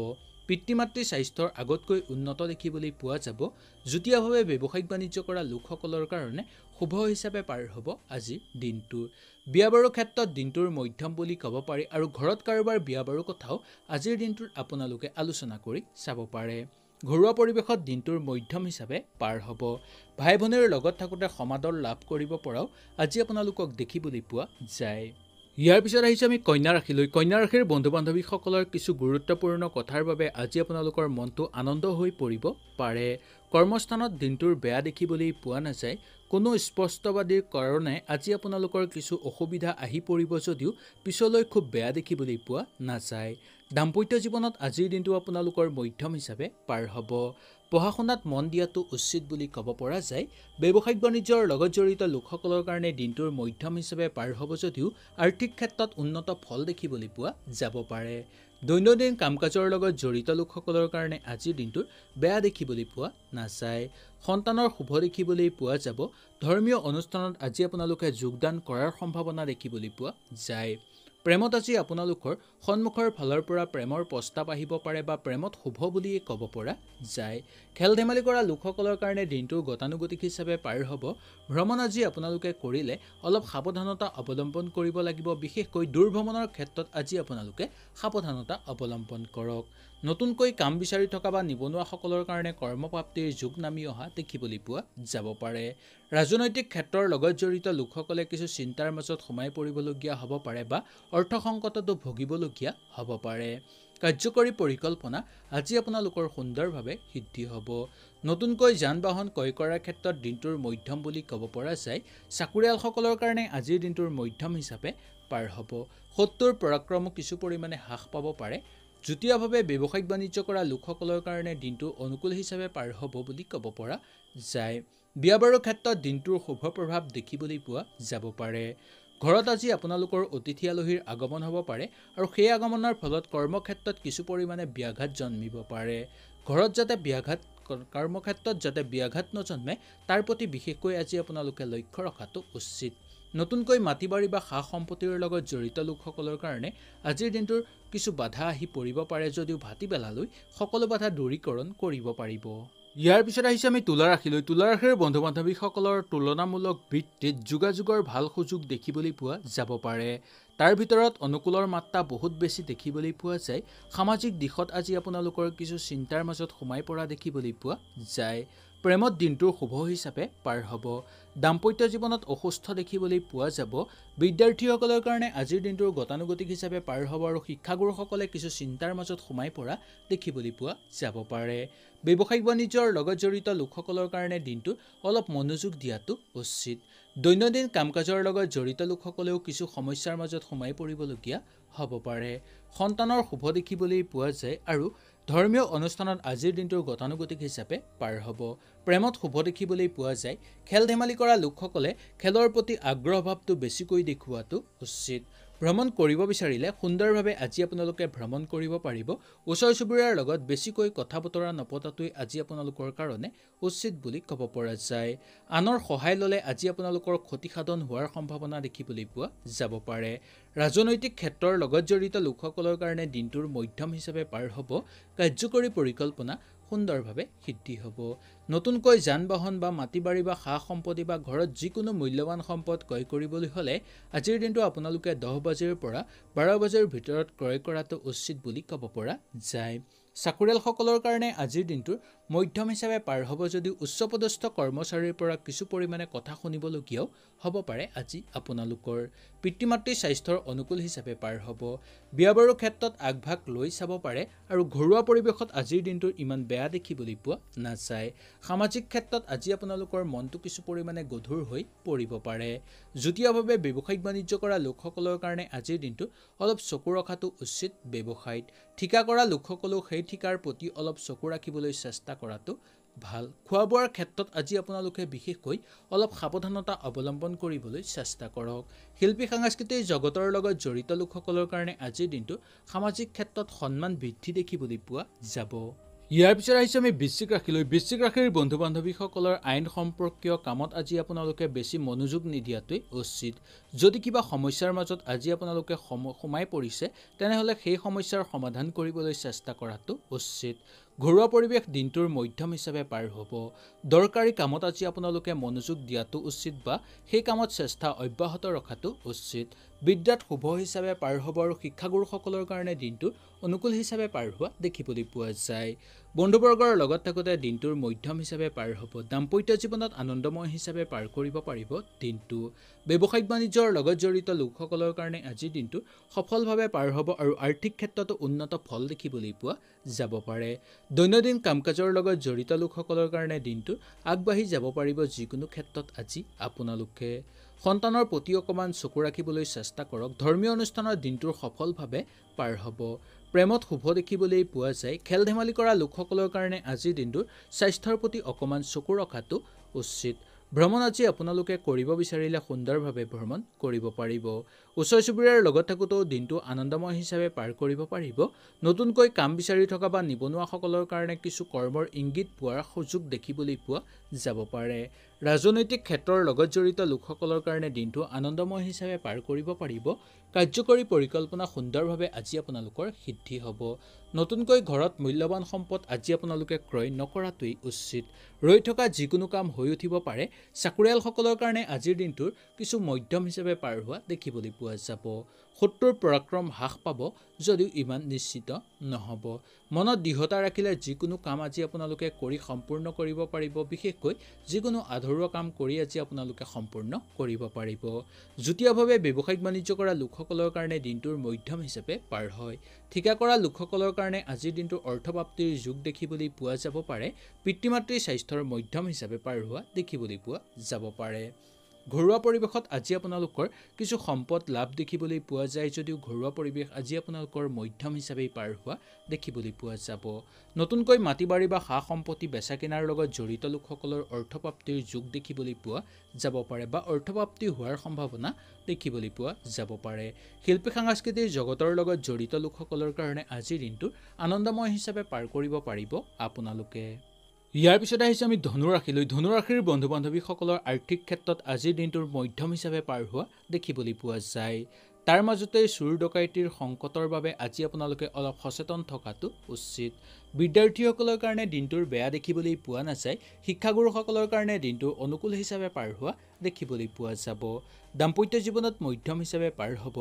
পিতৃ মাতৃ স্বাস্থ্যৰ আগতকৈ উন্নত দেখিবলৈ পোৱা যাব। যুটীয়াভাৱে ব্যৱসায়িক বাণিজ্য কৰা লোকসকলৰ কাৰণে শুভ হিচাপে পাৰ হ'ব আজিৰ দিনটো। বিয়া বাৰুৰ ক্ষেত্ৰত দিনটোৰ মধ্যম বুলি ক'ব পাৰি আৰু ঘৰত কাৰোবাৰ বিয়া বাৰুৰ কথাও আজিৰ দিনটোত আপোনালোকে আলোচনা কৰি চাব পাৰে। ঘৰুৱা পৰিৱেশত দিনটোৰ মধ্যম হিচাপে পাৰ হ'ব। ভাই ভনীৰ লগত থাকোঁতে সমাদৰ লাভ কৰিব পৰাও আজি আপোনালোকক দেখিবলৈ পোৱা যায়। ইয়াৰ পিছত আহিছোঁ আমি কন্যা ৰাশিলৈ কন্যা ৰাশিৰ বন্ধু বান্ধৱীসকলৰ কিছু গুৰুত্বপূৰ্ণ কথাৰ বাবে আজি আপোনালোকৰ মনটো আনন্দ হৈ পৰিব পাৰে। কৰ্মস্থানত দিনটোৰ বেয়া দেখিবলৈ পোৱা নাযায়। কোনো স্পষ্টবাদীৰ কাৰণে আজি আপোনালোকৰ কিছু অসুবিধা আহি পৰিব যদিও পিছলৈ খুব বেয়া দেখিবলৈ পোৱা নাযায়। দাম্পত্য জীৱনত আজিৰ দিনটো আপোনালোকৰ মধ্যম হিচাপে পাৰ হ'ব। পঢ়া শুনাত মন দিয়াটো উচিত বুলি ক'ব পৰা যায়। ব্যৱসায়িক বাণিজ্যৰ লগত জড়িত লোকসকলৰ কাৰণে দিনটোৰ মধ্যম হিচাপে পাৰ হ'ব যদিও আৰ্থিক ক্ষেত্ৰত উন্নত ফল দেখিবলৈ পোৱা যাব পাৰে। দৈনন্দিন কাম কাজৰ লগত জড়িত লোকসকলৰ কাৰণে আজিৰ দিনটোৰ বেয়া দেখিবলৈ পোৱা নাযায়। সন্তানৰ শুভ দেখিবলৈ পোৱা যাব। ধৰ্মীয় অনুষ্ঠানত আজি আপোনালোকে যোগদান কৰাৰ সম্ভাৱনা দেখিবলৈ পোৱা যায়। প্ৰেমত আজি আপোনালোকৰ সন্মুখৰ ফালৰ পৰা প্ৰেমৰ প্ৰস্তাৱ আহিব পাৰে বা প্ৰেমত শুভ বুলিয়ে ক'ব পৰা যায়। খেল ধেমালি কৰা লোকসকলৰ কাৰণে দিনটো গতানুগতিক হিচাপে পাৰ হ'ব। ভ্ৰমণ আজি আপোনালোকে কৰিলে অলপ সাৱধানতা অৱলম্বন কৰিব লাগিব। বিশেষকৈ দূৰ ভ্ৰমণৰ ক্ষেত্ৰত আজি আপোনালোকে সাৱধানতা অৱলম্বন কৰক। নতুনকৈ কাম বিচাৰি থকা বা নিবনুৱাসকলৰ কাৰণে কৰ্মপ্ৰাপ্তিৰ যুগ নামি অহা দেখিবলৈ পোৱা যাব পাৰে। ৰাজনৈতিক ক্ষেত্ৰৰ লগত জড়িত লোকসকলে কিছু চিন্তাৰ মাজত সোমাই পৰিবলগীয়া হ'ব পাৰে বা অৰ্থ সংকটতো ভুগিবলগীয়া হ'ব পাৰে। কাৰ্যকৰী পৰিকল্পনা আজি আপোনালোকৰ সুন্দৰভাৱে সিদ্ধি হ'ব। নতুনকৈ যান বাহন ক্ৰয় কৰাৰ ক্ষেত্ৰত দিনটোৰ মধ্যম বুলি ক'ব পৰা যায় চাকৰিয়ালসকলৰ কাৰণে আজিৰ দিনটোৰ মধ্যম হিচাপে পাৰ হ'ব। শত্ৰুৰ পৰাক্ৰমো কিছু পৰিমাণে হ্ৰাস পাব পাৰে যুটীয়াভাৱে ব্যৱসায়িক বাণিজ্য কৰা লোকসকলৰ কাৰণে দিনটো অনুকূল হিচাপে পাৰ হ'ব বুলি ক'ব পৰা যায়। বিয়া বাৰুৰ ক্ষেত্ৰত দিনটোৰ শুভ প্ৰভাৱ দেখিবলৈ পোৱা যাব পাৰে। ঘৰত আজি আপোনালোকৰ অতিথি আলহীৰ আগমন হ'ব পাৰে আৰু সেই আগমনৰ ফলত কৰ্মক্ষেত্ৰত কিছু পৰিমাণে ব্যাঘাত জন্মিব পাৰে। ঘৰত যাতে ব্যাঘাত কৰ্মক্ষেত্ৰত যাতে ব্যাঘাত নজন্মে তাৰ প্ৰতি বিশেষকৈ আজি আপোনালোকে লক্ষ্য ৰখাটো উচিত। নতুনকৈ মাটি বাৰী বা সা সম্পত্তিৰ লগত জড়িত লোকসকলৰ কাৰণে আজিৰ দিনটোৰ কিছু বাধা আহি পৰিব পাৰে যদিও ভাটিবেলালৈ সকলো বাধা দূৰীকৰণ কৰিব পাৰিব। ইয়াৰ পিছত আহিছে আমি তুলা ৰাশিলৈ। তুলা ৰাশিৰ বন্ধু বান্ধৱীসকলৰ তুলনামূলক ভিত্তিত যোগাযোগৰ ভাল সুযোগ দেখিবলৈ পোৱা যাব পাৰে। তাৰ ভিতৰত অনুকূলৰ মাত্ৰা বহুত বেছি দেখিবলৈ পোৱা যায়। সামাজিক দিশত আজি আপোনালোকৰ কিছু চিন্তাৰ মাজত সোমাই পৰা দেখিবলৈ পোৱা যায়। প্ৰেমত দিনটোৰ শুভ হিচাপে পাৰ হ'ব। দাম্পত্য জীৱনত অসুস্থ দেখিবলৈ পোৱা যাব। বিদ্যাৰ্থীসকলৰ কাৰণে আজিৰ দিনটোৰ গতানুগতিক হিচাপে পাৰ হ'ব আৰু শিক্ষাগুৰুসকলে কিছু চিন্তাৰ মাজত সোমাই পৰা দেখিবলৈ পোৱা যাব পাৰে। ব্যৱসায়িক বাণিজ্যৰ লগত জড়িত লোকসকলৰ কাৰণে দিনটো অলপ মনোযোগ দিয়াটো উচিত। দৈনন্দিন কাম কাজৰ লগত জড়িত লোকসকলেও কিছু সমস্যাৰ মাজত সোমাই পৰিবলগীয়া হ'ব পাৰে। সন্তানৰ শুভ দেখিবলৈ পোৱা যায় আৰু ধৰ্মীয় অনুষ্ঠানত আজিৰ দিনটোৰ গতানুগতিক হিচাপে পাৰ হ'ব। প্ৰেমত শুভ দেখিবলৈ পোৱা যায়। খেল ধেমালি কৰা লোকসকলে খেলৰ প্ৰতি আগ্ৰহ ভাৱটো বেছিকৈ দেখুওৱাটো উচিত। ভ্ৰমণ কৰিব বিচাৰিলে সুন্দৰভাৱে আজি আপোনালোকে ভ্ৰমণ কৰিব পাৰিব। ওচৰ চুবুৰীয়াৰ লগত বেছিকৈ কথা বতৰা নপতাটোৱে আজি আপোনালোকৰ কাৰণে উচিত বুলি ক'ব পৰা যায়। আনৰ সহায় ল'লে আজি আপোনালোকৰ ক্ষতিসাধন হোৱাৰ সম্ভাৱনা দেখিবলৈ পোৱা যাব পাৰে। ৰাজনৈতিক ক্ষেত্ৰৰ লগত জড়িত লোকসকলৰ কাৰণে দিনটোৰ মধ্যম হিচাপে পাৰ হ'ব। কাৰ্যকৰী পৰিকল্পনা সুন্দৰভাৱে সিদ্ধি হ'ব। নতুনকৈ যান বাহন বা মাটি বাৰী বা সা সম্পত্তি বা ঘৰত যিকোনো মূল্যৱান সম্পদ ক্ৰয় কৰিবলৈ হ'লে আজিৰ দিনটো আপোনালোকে দহ বাজিৰ পৰা বাৰ বজাৰ ভিতৰত ক্ৰয় কৰাটো উচিত বুলি ক'ব পৰা যায়। চাকৰিয়ালসকলৰ কাৰণে আজিৰ দিনটোৰ মধ্যম হিচাপে পাৰ হ'ব যদিও উচ্চপদস্থ কৰ্মচাৰীৰ পৰা কিছু পৰিমাণে কথা শুনিবলগীয়াও হ'ব পাৰে আজি আপোনালোকৰ। পিতৃ মাতৃৰ স্বাস্থ্যৰ অনুকূল হিচাপে পাৰ হ'ব। বিয়া বাৰুৰ ক্ষেত্ৰত আগভাগ লৈ চাব পাৰে আৰু ঘৰুৱা পৰিৱেশত আজিৰ দিনটোৰ ইমান বেয়া দেখিবলৈ পোৱা নাযায়। সামাজিক ক্ষেত্ৰত আজি আপোনালোকৰ মনটো কিছু পৰিমাণে গধুৰ হৈ পৰিব পাৰে। যুটীয়াভাৱে ব্যৱসায়িক বাণিজ্য কৰা লোকসকলৰ কাৰণে আজিৰ দিনটো অলপ চকু ৰখাটো উচিত ব্যৱসায়ত। ঠিকা কৰা লোকসকলেও সেই ঠিকাৰ প্ৰতি অলপ চকু ৰাখিবলৈ চেষ্টা কৰাটো ভাল। খোৱা বোৱাৰ ক্ষেত্ৰত আজি আপোনালোকে বিশেষকৈ অলপ সাৱধানতা অৱলম্বন কৰিবলৈ চেষ্টা কৰক। শিল্পী সাংস্কৃতিক জগতৰ লগত জড়িত লোকসকলৰ কাৰণে আজিৰ দিনটো সামাজিক ক্ষেত্ৰত সন্মান বৃদ্ধি দেখিবলৈ পোৱা যাব। ইয়াৰ পিছত আহিছোঁ আমি বৃশ্চিক ৰাশিলৈ। বৃশ্চিক ৰাশিৰ বন্ধু বান্ধৱীসকলৰ আইন সম্পৰ্কীয় কামত আজি আপোনালোকে বেছি মনোযোগ নিদিয়াটোৱেই উচিত। যদি কিবা সমস্যাৰ মাজত আজি আপোনালোকে সম সোমাই পৰিছে তেনেহ'লে সেই সমস্যাৰ সমাধান কৰিবলৈ চেষ্টা কৰাটো উচিত। ঘৰুৱা পৰিৱেশ দিনটোৰ মধ্যম হিচাপে পাৰ হ'ব। দৰকাৰী কামত আজি আপোনালোকে মনোযোগ দিয়াটো উচিত বা সেই কামত চেষ্টা অব্যাহত ৰখাটো উচিত। বিদ্যাত শুভ হিচাপে পাৰ হ'ব আৰু শিক্ষাগুৰুসকলৰ কাৰণে দিনটো অনুকূল হিচাপে পাৰ হোৱা দেখিবলৈ পোৱা যায়। বন্ধুবৰ্গৰ লগত থাকোঁতে দিনটোৰ মধ্যম হিচাপে পাৰ হ'ব দাম্পত্য জীৱনত আনন্দময় হিচাপে পাৰ কৰিব পাৰিব দিনটো। ব্যৱসায়িক বাণিজ্যৰ লগত জড়িত লোকসকলৰ কাৰণে আজিৰ দিনটো সফলভাৱে পাৰ হ'ব আৰু আৰ্থিক ক্ষেত্ৰতো উন্নত ফল দেখিবলৈ পোৱা যাব পাৰে। দৈনন্দিন কাম কাজৰ লগত জড়িত লোকসকলৰ কাৰণে দিনটো আগবাঢ়ি যাব পাৰিব যিকোনো ক্ষেত্ৰত আজি আপোনালোকে। সন্তানৰ প্ৰতি অকণমান চকু ৰাখিবলৈ চেষ্টা কৰক। ধৰ্মীয় অনুষ্ঠানৰ দিনটোৰ সফলভাৱে পাৰ হ'ব। প্ৰেমত শুভ দেখিবলৈ পোৱা যায় খেল ধেমালি কৰা লোকসকলৰ কাৰণে আজিৰ দিনটোৰ স্বাস্থ্যৰ প্ৰতি অকণমান চকু ৰখাটো উচিত। ভ্ৰমণ আজি আপোনালোকে কৰিব বিচাৰিলে সুন্দৰভাৱে ভ্ৰমণ কৰিব পাৰিব। ওচৰ চুবুৰীয়াৰ লগত থাকোঁতেও দিনটো আনন্দময় হিচাপে পাৰ কৰিব পাৰিব। নতুনকৈ কাম বিচাৰি থকা বা নিবনুৱাসকলৰ কাৰণে কিছু কৰ্মৰ ইংগিত পোৱাৰ সুযোগ দেখিবলৈ পোৱা যাব পাৰে। ৰাজনৈতিক ক্ষেত্ৰৰ লগত জড়িত লোকসকলৰ কাৰণে দিনটো আনন্দময় হিচাপে পাৰ কৰিব পাৰিব। কাৰ্যকৰী পৰিকল্পনা সুন্দৰভাৱে আজি আপোনালোকৰ সিদ্ধি হ'ব। নতুনকৈ ঘৰত মূল্যৱান সম্পদ আজি আপোনালোকে ক্ৰয় নকৰাটোৱেই উচিত। ৰৈ থকা যিকোনো কাম হৈ উঠিব পাৰে। চাকৰিয়ালসকলৰ কাৰণে আজিৰ দিনটোৰ কিছু মধ্যম হিচাপে পাৰ হোৱা দেখিবলৈ পোৱা যাব। শত্ৰুৰ পৰাক্ৰম হ্ৰাস পাব যদিও ইমান নিশ্চিত নহ'ব। মনত দৃঢ়তা ৰাখিলে যিকোনো কাম আজি আপোনালোকে কৰি সম্পূৰ্ণ কৰিব পাৰিব। বিশেষকৈ যিকোনো আধৰুৱা কাম কৰি আজি আপোনালোকে সম্পূৰ্ণ কৰিব পাৰিব। যুটীয়াভাৱে ব্যৱসায়িক বাণিজ্য কৰা লোকসকলৰ কাৰণে দিনটোৰ মধ্যম হিচাপে পাৰ হয়। ঠিকা কৰা লোকসকলৰ কাৰণে আজিৰ দিনটো অৰ্থপ্ৰাপ্তিৰ যুগ দেখিবলৈ পোৱা যাব পাৰে। পিতৃ মাতৃৰ স্বাস্থ্যৰ মধ্যম হিচাপে পাৰ হোৱা দেখিবলৈ পোৱা যাব পাৰে। ঘৰুৱা পৰিৱেশত আজি আপোনালোকৰ কিছু সম্পদ লাভ দেখিবলৈ পোৱা যায় যদিও ঘৰুৱা পৰিৱেশ আজি আপোনালোকৰ মধ্যম হিচাপেই পাৰ হোৱা দেখিবলৈ পোৱা যাব। নতুনকৈ মাটি বাৰী বা সা সম্পত্তি বেচা কিনাৰ লগত জড়িত লোকসকলৰ অৰ্থপ্ৰাপ্তিৰ যুগ দেখিবলৈ পোৱা যাব পাৰে বা অৰ্থপ্ৰাপ্তি হোৱাৰ সম্ভাৱনা দেখিবলৈ পোৱা যাব পাৰে। শিল্পী সাংস্কৃতিক জগতৰ লগত জড়িত লোকসকলৰ কাৰণে আজিৰ দিনটো আনন্দময় হিচাপে পাৰ কৰিব পাৰিব আপোনালোকে। ইয়াৰ পিছত আহিছোঁ আমি ধনুৰাশিলৈ ধনুৰাশিৰ বন্ধু বান্ধৱীসকলৰ আৰ্থিক ক্ষেত্ৰত আজিৰ দিনটোৰ মধ্যম হিচাপে পাৰ হোৱা দেখিবলৈ পোৱা যায়। তাৰ মাজতে চোৰ ডকাইতিৰ সংকটৰ বাবে আজি আপোনালোকে অলপ সচেতন থকাটো উচিত। বিদ্যাৰ্থীসকলৰ কাৰণে দিনটোৰ বেয়া দেখিবলৈ পোৱা নাযায়। শিক্ষাগুৰুসকলৰ কাৰণে দিনটো অনুকূল হিচাপে পাৰ হোৱা দেখিবলৈ পোৱা যাব। দাম্পত্য জীৱনত মধ্যম হিচাপে পাৰ হ'ব।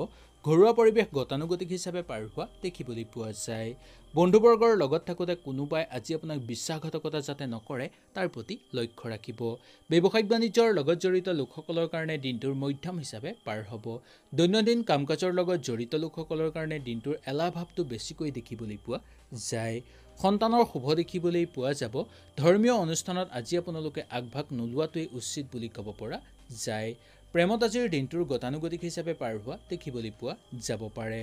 ঘৰুৱা পৰিৱেশ গতানুগতিক হিচাপে পাৰ হোৱা দেখিবলৈ পোৱা যায়। বন্ধুবৰ্গৰ লগত থাকোঁতে কোনোবাই আজি আপোনাক বিশ্বাসঘাতকতা যাতে নকৰে তাৰ প্ৰতি লক্ষ্য ৰাখিব। ব্যৱসায়িক বাণিজ্যৰ লগত জড়িত লোকসকলৰ কাৰণে দিনটোৰ মধ্যম হিচাপে পাৰ হ'ব। দৈনন্দিন কাম কাজৰ লগত জড়িত লোকসকলৰ কাৰণে দিনটোৰ এলাহ ভাৱটো বেছিকৈ দেখিবলৈ পোৱা যায়। সন্তানৰ শুভ দেখিবলৈ পোৱা যাব। ধৰ্মীয় অনুষ্ঠানত আজি আপোনালোকে আগভাগ নোলোৱাটোৱেই উচিত বুলি ক'ব পৰা যায়। প্ৰেমত আজিৰ দিনটোৰ গতানুগতিক হিচাপে পাৰ হোৱা দেখিবলৈ পোৱা যাব পাৰে।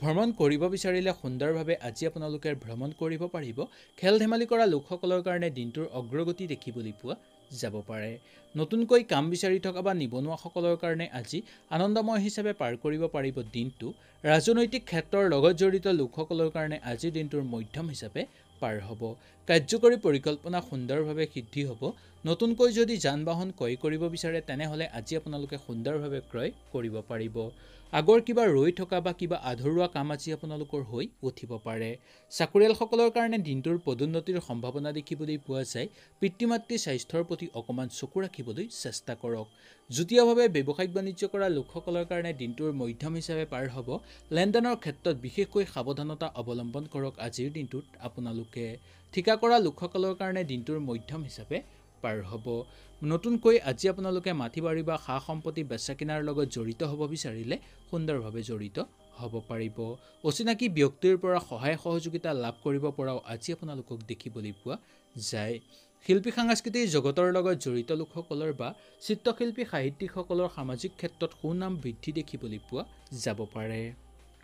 ভ্ৰমণ কৰিব বিচাৰিলে সুন্দৰভাৱে আজি আপোনালোকে ভ্ৰমণ কৰিব পাৰিব। খেল ধেমালি কৰা লোকসকলৰ কাৰণে দিনটোৰ অগ্ৰগতি দেখিবলৈ পোৱা যাব পাৰে। নতুনকৈ কাম বিচাৰি থকা বা নিবনুৱাসকলৰ কাৰণে আজি আনন্দময় হিচাপে পাৰ কৰিব পাৰিব দিনটো। ৰাজনৈতিক ক্ষেত্ৰৰ লগত জড়িত লোকসকলৰ কাৰণে আজিৰ দিনটোৰ মধ্যম হিচাপে পাৰ হ'ব। কাৰ্যকৰী পৰিকল্পনা সুন্দৰভাৱে সিদ্ধি হ'ব। নতুনকৈ যদি যান বাহন ক্ৰয় কৰিব বিচাৰে তেনেহ'লে আজি আপোনালোকে সুন্দৰভাৱে ক্ৰয় কৰিব পাৰিব। আগৰ কিবা ৰৈ থকা বা কিবা আধৰুৱা কাম আজি আপোনালোকৰ হৈ উঠিব পাৰে। চাকৰিয়ালসকলৰ কাৰণে দিনটোৰ পদোন্নতিৰ সম্ভাৱনা দেখিবলৈ পোৱা যায়। পিতৃ মাতৃ স্বাস্থ্যৰ প্ৰতি অকণমান চকু ৰাখিবলৈ চেষ্টা কৰক। যুটীয়াভাৱে ব্যৱসায়িক বাণিজ্য কৰা লোকসকলৰ কাৰণে দিনটোৰ মধ্যম হিচাপে পাৰ হ'ব। লেনদেনৰ ক্ষেত্ৰত বিশেষকৈ সাৱধানতা অৱলম্বন কৰক আজিৰ দিনটোত আপোনালোকে। ঠিকা কৰা লোকসকলৰ কাৰণে দিনটোৰ মধ্যম হিচাপে পাৰ হ'ব। নতুনকৈ আজি আপোনালোকে মাটি বাৰী বা সা সম্পত্তি বেচা কিনাৰ লগত জড়িত হ'ব বিচাৰিলে সুন্দৰভাৱে জড়িত হ'ব পাৰিব। অচিনাকি ব্যক্তিৰ পৰা সহায় সহযোগিতা লাভ কৰিব পৰাও আজি আপোনালোকক দেখিবলৈ পোৱা যায়। শিল্পী সাংস্কৃতিক জগতৰ লগত জড়িত লোকসকলৰ বা চিত্ৰশিল্পী সাহিত্যিকসকলৰ সামাজিক ক্ষেত্ৰত সুনাম বৃদ্ধি দেখিবলৈ পোৱা যাব পাৰে।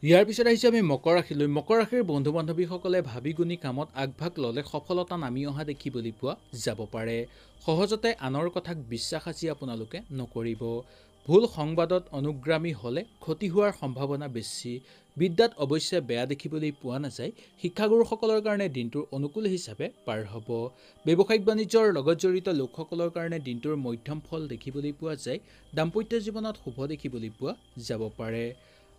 ইয়াৰ পিছত আহিছোঁ আমি মকৰ ৰাশিলৈ মকৰ ৰাশিৰ বন্ধু বান্ধৱীসকলে ভাবি গুণি কামত আগভাগ ল'লে সফলতা নামি অহা দেখিবলৈ পোৱা যাব পাৰে। সহজতে আনৰ কথাক বিশ্বাস আজি আপোনালোকে নকৰিব। ভুল সংবাদত অনুগ্ৰামী হ'লে ক্ষতি হোৱাৰ সম্ভাৱনা বেছি। বিদ্যাত অৱশ্যে বেয়া দেখিবলৈ পোৱা নাযায়। শিক্ষাগুৰুসকলৰ কাৰণে দিনটোৰ অনুকূল হিচাপে পাৰ হ'ব। ব্যৱসায়িক বাণিজ্যৰ লগত জড়িত লোকসকলৰ কাৰণে দিনটোৰ মধ্যম ফল দেখিবলৈ পোৱা যায়। দাম্পত্য জীৱনত শুভ দেখিবলৈ পোৱা যাব পাৰে।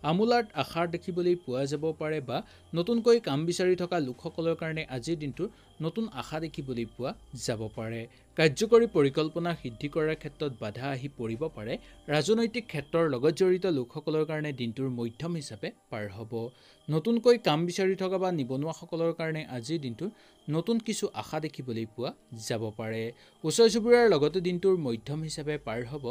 আমোলাত আশাৰ দেখিবলৈ পোৱা যাব পাৰে বা নতুনকৈ কাম বিচাৰি থকা লোকসকলৰ কাৰণে আজিৰ দিনটোৰ নতুন আশা দেখিবলৈ পোৱা যাব পাৰে। কাৰ্যকৰী পৰিকল্পনা সিদ্ধি কৰাৰ ক্ষেত্ৰত বাধা আহি পৰিব পাৰে। ৰাজনৈতিক ক্ষেত্ৰৰ লগত জড়িত লোকসকলৰ কাৰণে দিনটোৰ মধ্যম হিচাপে পাৰ হ'ব। নতুনকৈ কাম বিচাৰি থকা বা নিবনুৱাসকলৰ কাৰণে আজিৰ দিনটোৰ নতুন কিছু আশা দেখিবলৈ পোৱা যাব পাৰে। ওচৰ চুবুৰীয়াৰ লগতে দিনটোৰ মধ্যম হিচাপে পাৰ হ'ব।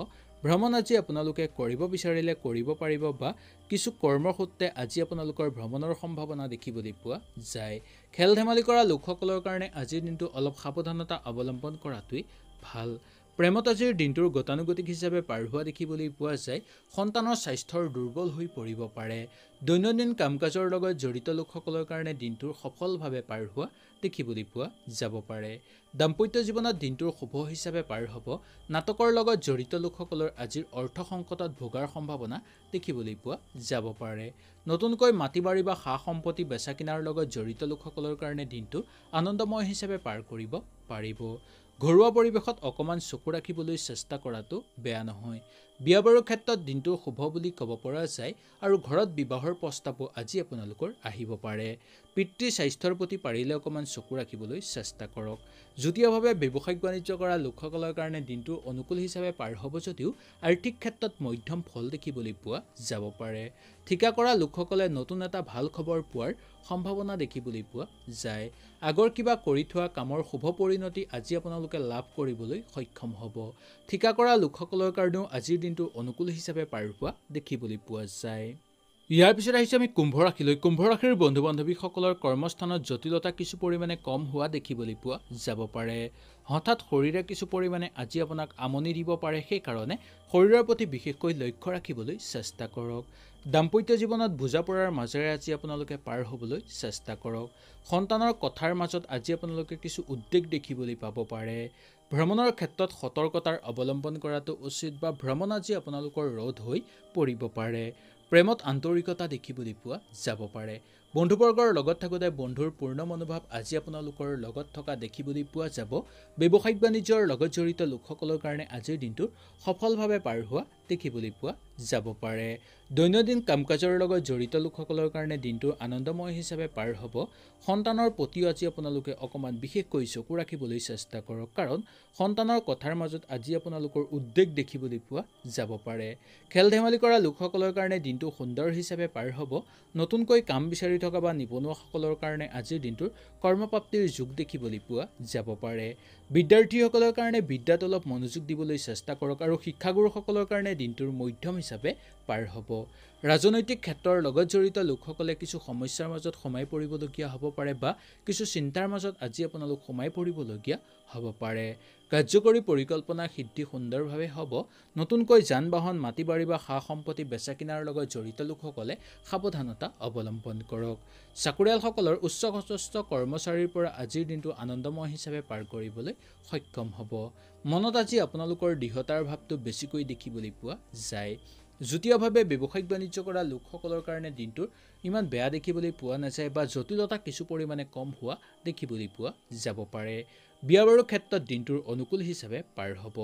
ভ্ৰমণ আজি আপোনালোকে কৰিব বিচাৰিলে কৰিব পাৰিব বা কিছু কৰ্মসূত্ৰে আজি আপোনালোকৰ ভ্ৰমণৰ সম্ভাৱনা দেখিবলৈ পোৱা যায়। খেল ধেমালি কৰা লোকসকলৰ কাৰণে আজিৰ দিনটো অলপ সাৱধানতা অৱলম্বন কৰাটোৱেই ভাল। প্ৰেমত আজিৰ দিনটোৰ গতানুগতিক হিচাপে পাৰ হোৱা দেখিবলৈ পোৱা যায় সন্তানৰ স্বাস্থ্যৰ দুৰ্বল হৈ পৰিব পাৰে। দৈনন্দিন কাম কাজৰ লগত জড়িত লোকসকলৰ কাৰণে দিনটোৰ সফলভাৱে পাৰ হোৱা দেখিবলৈ পোৱা যাব পাৰে। দাম্পত্য জীৱনত দিনটোৰ শুভ হিচাপে পাৰ হ'ব। নাটকৰ লগত জড়িত লোকসকলৰ আজিৰ অৰ্থ সংকটত ভোগাৰ সম্ভাৱনা দেখিবলৈ পোৱা যাব পাৰে। নতুনকৈ মাটি বাৰী বা সা সম্পত্তি বেচা কিনাৰ লগত জড়িত লোকসকলৰ কাৰণে দিনটো আনন্দময় হিচাপে পাৰ কৰিব পাৰিব। ঘৰুৱা পৰিৱেশত অকণমান চকু ৰাখিবলৈ চেষ্টা কৰাটো বেয়া নহয়। বিয়া বাৰুৰ ক্ষেত্ৰত দিনটো শুভ বুলি ক'ব পৰা যায় আৰু ঘৰত বিবাহৰ প্ৰস্তাৱো আজি আপোনালোকৰ আহিব পাৰে। পিতৃ স্বাস্থ্যৰ প্ৰতি পাৰিলে অকণমান চকু ৰাখিবলৈ চেষ্টা কৰক। যুটীয়াভাৱে ব্যৱসায়িক বাণিজ্য কৰা লোকসকলৰ কাৰণে দিনটো অনুকূল হিচাপে পাৰ হ'ব যদিও আৰ্থিক ক্ষেত্ৰত মধ্যম ফল দেখিবলৈ পোৱা যাব পাৰে। ঠিকা কৰা লোকসকলে নতুন এটা ভাল খবৰ পোৱাৰ সম্ভাৱনা দেখিবলৈ পোৱা যায়। আগৰ কিবা কৰি থোৱা কামৰ শুভ পৰিণতি আজি আপোনালোকে লাভ কৰিবলৈ সক্ষম হ'ব। ঠিকা কৰা লোকসকলৰ কাৰণেও আজিৰ দিনটো অনুকূল হিচাপে পাৰ হোৱা দেখিবলৈ পোৱা যায়। ইয়াৰ পিছত আহিছোঁ আমি কুম্ভ ৰাশিলৈ কুম্ভ ৰাশিৰ বন্ধু বান্ধৱীসকলৰ কৰ্মস্থানত জটিলতা কিছু পৰিমাণে কম হোৱা দেখিবলৈ পোৱা যাব পাৰে। হঠাৎ শৰীৰে কিছু পৰিমাণে আজি আপোনাক আমনি দিব পাৰে সেইকাৰণে শৰীৰৰ প্ৰতি বিশেষকৈ লক্ষ্য ৰাখিবলৈ চেষ্টা কৰক। দাম্পত্য জীৱনত বুজা পৰাৰ মাজেৰে আজি আপোনালোকে পাৰ হ'বলৈ চেষ্টা কৰক। সন্তানৰ কথাৰ মাজত আজি আপোনালোকে কিছু উদ্বেগ দেখিবলৈ পাব পাৰে। ভ্ৰমণৰ ক্ষেত্ৰত সতৰ্কতাৰ অৱলম্বন কৰাটো উচিত বা ভ্ৰমণ আজি আপোনালোকৰ ৰোধ হৈ পৰিব পাৰে। প্ৰেমত আন্তৰিকতা দেখিবলৈ পোৱা যাব পাৰে। বন্ধুবৰ্গৰ লগত থাকোঁতে বন্ধুৰ পূৰ্ণ মনোভাৱ আজি আপোনালোকৰ লগত থকা দেখিবলৈ পোৱা যাব। ব্যৱসায়িক বাণিজ্যৰ লগত জড়িত লোকসকলৰ কাৰণে আজিৰ দিনটো সফলভাৱে পাৰ হোৱা দেখিবলৈ পোৱা যাব পাৰে। দৈনন্দিন কাম কাজৰ লগত জড়িত লোকসকলৰ কাৰণে দিনটো আনন্দময় হিচাপে পাৰ হ'ব। সন্তানৰ প্ৰতিও আজি আপোনালোকে অকণমান বিশেষকৈ চকু ৰাখিবলৈ চেষ্টা কৰক। কাৰণ সন্তানৰ কথাৰ মাজত আজি আপোনালোকৰ উদ্বেগ দেখিবলৈ পোৱা যাব পাৰে। খেল ধেমালি কৰা লোকসকলৰ কাৰণে দিনটো সুন্দৰ হিচাপে পাৰ হ'ব। নতুনকৈ কাম বিচাৰি থকা বা নিবনুৱাসকলৰ কাৰণে আজিৰ দিনটোৰ কৰ্মপ্ৰাপ্তিৰ যুগ দেখিবলৈ পোৱা যাব পাৰে। বিদ্যাৰ্থীসকলৰ কাৰণে বিদ্যাত অলপ মনোযোগ দিবলৈ চেষ্টা কৰক আৰু শিক্ষাগুৰুসকলৰ কাৰণে দিনটোৰ মধ্যম হিচাপে পাৰ হ'ব। ৰাজনৈতিক ক্ষেত্ৰৰ লগত জড়িত লোকসকলে কিছু সমস্যাৰ মাজত সোমাই পৰিবলগীয়া হ'ব পাৰে বা কিছু চিন্তাৰ মাজত আজি আপোনালোক সোমাই পৰিবলগীয়া হ'ব পাৰে। কাৰ্যকৰী পৰিকল্পনা সিদ্ধি সুন্দৰভাৱে হ'ব। নতুনকৈ যান বাহন মাটি বাৰী বা সা সম্পত্তি বেচা কিনাৰ লগত জড়িত লোকসকলে সাৱধানতা অৱলম্বন কৰক। চাকৰিয়ালসকলৰ উচ্চ সশস্ত্ৰ কৰ্মচাৰীৰ পৰা আজিৰ দিনটো আনন্দময় হিচাপে পাৰ কৰিবলৈ সক্ষম হ'ব। মনত আজি আপোনালোকৰ দৃঢ়তাৰ ভাৱটো বেছিকৈ দেখিবলৈ পোৱা যায়। যুটীয়াভাৱে ব্যৱসায়িক বাণিজ্য কৰা লোকসকলৰ কাৰণে দিনটোৰ ইমান বেয়া দেখিবলৈ পোৱা নাযায় বা জটিলতা কিছু পৰিমাণে কম হোৱা দেখিবলৈ পোৱা যাব পাৰে। বিয়া বাৰুৰ ক্ষেত্ৰত দিনটোৰ অনুকূল হিচাপে পাৰ হ'ব।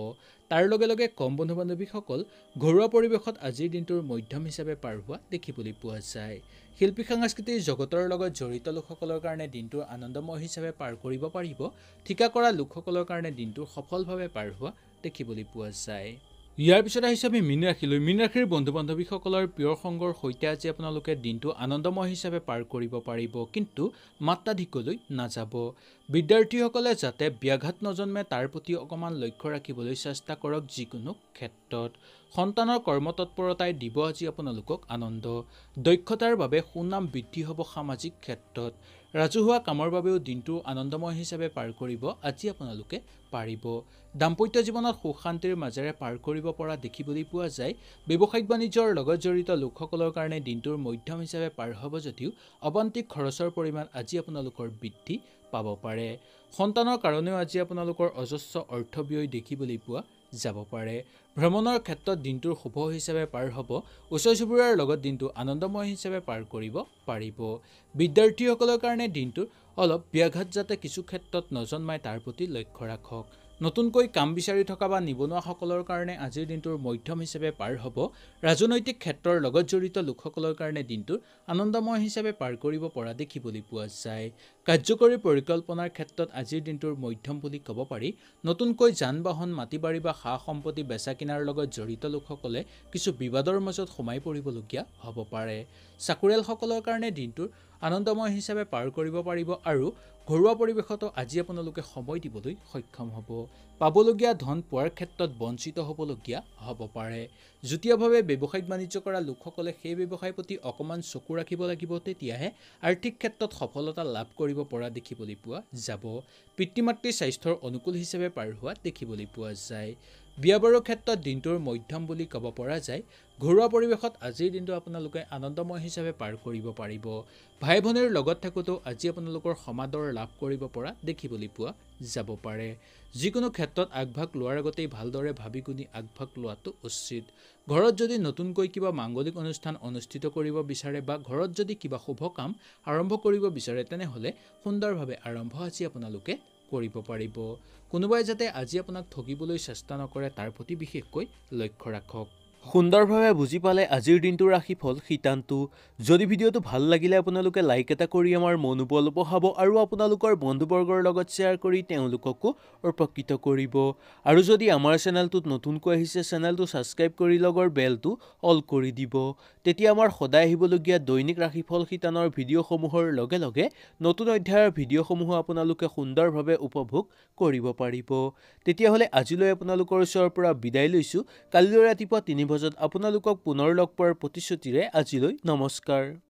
তাৰ লগে লগে কম বন্ধু বান্ধৱীসকল ঘৰুৱা পৰিৱেশত আজিৰ দিনটোৰ মধ্যম হিচাপে পাৰ হোৱা দেখিবলৈ পোৱা যায়। শিল্পী সাংস্কৃতিক জগতৰ লগত জড়িত লোকসকলৰ কাৰণে দিনটো আনন্দময় হিচাপে পাৰ কৰিব পাৰিব। ঠিকা কৰা লোকসকলৰ কাৰণে দিনটো সফলভাৱে পাৰ হোৱা দেখিবলৈ পোৱা যায়। ইয়াৰ পিছত আহিছে আমি মীন ৰাশিলৈ মীন ৰাশিৰ বন্ধু বান্ধৱীসকলৰ প্ৰিয় সংগৰ সৈতে আজি আপোনালোকে দিনটো আনন্দময় হিচাপে পাৰ কৰিব পাৰিব কিন্তু মাত্ৰাধিকলৈ নাযাব। বিদ্যাৰ্থীসকলে যাতে ব্যাঘাত নজন্মে তাৰ প্ৰতি অকণমান লক্ষ্য ৰাখিবলৈ চেষ্টা কৰক যিকোনো ক্ষেত্ৰত। সন্তানৰ কৰ্মতৎপৰতাই দিব আজি আপোনালোকক আনন্দ। দক্ষতাৰ বাবে সুনাম বৃদ্ধি হ'ব সামাজিক ক্ষেত্ৰত। ৰাজহুৱা কামৰ বাবেও দিনটো আনন্দময় হিচাপে পাৰ কৰিব আজি আপোনালোকে পাৰিব। দাম্পত্য জীৱনত সুখ শান্তিৰ মাজেৰে পাৰ কৰিব পৰা দেখিবলৈ পোৱা যায়। ব্যৱসায়িক বাণিজ্যৰ লগত জড়িত লোকসকলৰ কাৰণে দিনটোৰ মধ্যম হিচাপে পাৰ হ'ব যদিও অবান্তিক খৰচৰ পৰিমাণ আজি আপোনালোকৰ বৃদ্ধি পাব পাৰে। সন্তানৰ কাৰণেও আজি আপোনালোকৰ অজস্ৰ অৰ্থ ব্যয় দেখিবলৈ পোৱা যাব পাৰে। ভ্ৰমণৰ ক্ষেত্ৰত দিনটোৰ শুভ হিচাপে পাৰ হ'ব ওচৰ চুবুৰীয়াৰ লগত দিনটো আনন্দময় হিচাপে পাৰ কৰিব পাৰিব। বিদ্যাৰ্থীসকলৰ কাৰণে দিনটোৰ অলপ ব্যাঘাত যাতে কিছু ক্ষেত্ৰত নজন্মায় তাৰ প্ৰতি লক্ষ্য ৰাখক। নতুনকৈ কাম বিচাৰি থকা বা নিবনুৱাসকলৰ কাৰণে আজিৰ দিনটোৰ মধ্যম হিচাপে পাৰ হ'ব ৰাজনৈতিক ক্ষেত্ৰৰ লগত জড়িত লোকসকলৰ কাৰণে দিনটোৰ আনন্দময় হিচাপে পাৰ কৰিব পৰা দেখিবলৈ পোৱা যায়। কাৰ্যকৰী পৰিকল্পনাৰ ক্ষেত্ৰত আজিৰ দিনটোৰ মধ্যম বুলি ক'ব পাৰি নতুনকৈ যান বাহন মাটি বাৰী বা সা সম্পত্তি বেচা কিনাৰ লগত জড়িত লোকসকলে কিছু বিবাদৰ মাজত সোমাই পৰিবলগীয়া হ'ব পাৰে। চাকৰিয়ালসকলৰ কাৰণে দিনটোৰ আনন্দময় হিচাপে পাৰ কৰিব পাৰিব আৰু ঘৰুৱা পৰিৱেশতো আজি আপোনালোকে সময় দিবলৈ সক্ষম হ'ব। পাবলগীয়া ধন পোৱাৰ ক্ষেত্ৰত বঞ্চিত হ'বলগীয়া হ'ব পাৰে। যুটীয়াভাৱে ব্যৱসায়িক বাণিজ্য কৰা লোকসকলে সেই ব্যৱসায়ৰ প্ৰতি অকণমান চকু ৰাখিব লাগিব তেতিয়াহে আৰ্থিক ক্ষেত্ৰত সফলতা লাভ কৰিব পৰা দেখিবলৈ পোৱা যাব। পিতৃ মাতৃৰ স্বাস্থ্যৰ অনুকূল হিচাপে পাৰ হোৱা দেখিবলৈ পোৱা যায়। বিয়া বাৰুৰ ক্ষেত্ৰত দিনটোৰ মধ্যম বুলি ক'ব পৰা যায়। ঘৰুৱা পৰিৱেশত আজিৰ দিনটো আপোনালোকে আনন্দময় হিচাপে পাৰ কৰিব পাৰিব। ভাই ভনীৰ লগত থাকোঁতেও আজি আপোনালোকৰ সমাদৰ লাভ কৰিব পৰা দেখিবলৈ পোৱা যাব পাৰে। যিকোনো ক্ষেত্ৰত আগভাগ লোৱাৰ আগতেই ভালদৰে ভাবি গুণি আগভাগ লোৱাটো উচিত। ঘৰত যদি নতুনকৈ কিবা মাংগলিক অনুষ্ঠান অনুষ্ঠিত কৰিব বিচাৰে বা ঘৰত যদি কিবা শুভ কাম আৰম্ভ কৰিব বিচাৰে তেনেহ'লে সুন্দৰভাৱে আৰম্ভ আজি আপোনালোকে কৰিব পাৰিব। কোনোবাই যাতে আজি আপোনাক ঠগিবলৈ চেষ্টা নকৰে তাৰ প্ৰতি বিশেষকৈ লক্ষ্য ৰাখক। সুন্দৰভাৱে বুজি পালে আজিৰ দিনটোৰ ৰাশিফল শীতান্তু যদি ভিডিঅ'টো ভাল লাগিলে আপোনালোকে লাইক এটা কৰি আমাৰ মনোবল বঢ়াব আৰু আপোনালোকৰ বন্ধুবৰ্গৰ লগত শ্বেয়াৰ কৰি তেওঁলোককো উপকৃত কৰিব। আৰু যদি আমাৰ চেনেলটোত নতুনকৈ আহিছে চেনেলটো ছাবস্ক্ৰাইব কৰি লগৰ বেলটো অল কৰি দিব। তেতিয়া আমাৰ সদায় আহিবলগীয়া দৈনিক ৰাশিফল শীতানৰ ভিডিঅ'সমূহৰ লগে লগে নতুন অধ্যায়ৰ ভিডিঅ'সমূহো আপোনালোকে সুন্দৰভাৱে উপভোগ কৰিব পাৰিব। তেতিয়াহ'লে আজিলৈ আপোনালোকৰ ওচৰৰ পৰা বিদায় লৈছোঁ। কালিলৈ ৰাতিপুৱা তিনি বজাত আপোনালোকক পুনৰ লগ পোৱাৰ প্ৰতিশ্ৰুতিৰে আজিলৈ নমস্কাৰ।